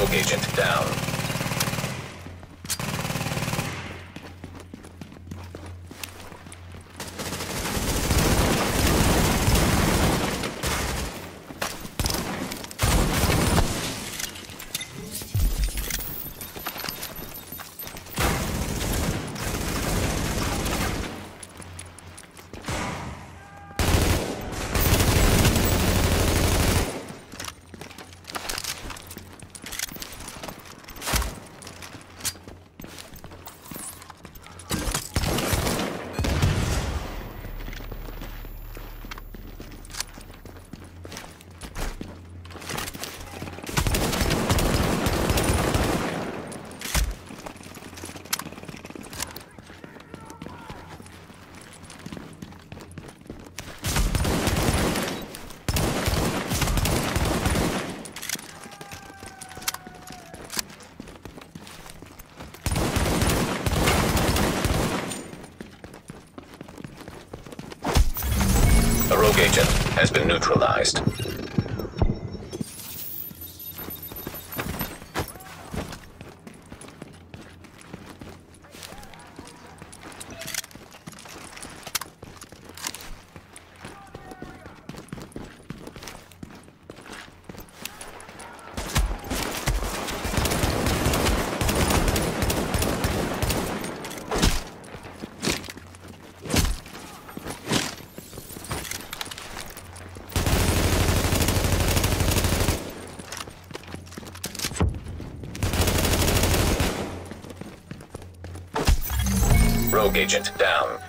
Rogue agent down. A rogue agent has been neutralized. Rogue agent down.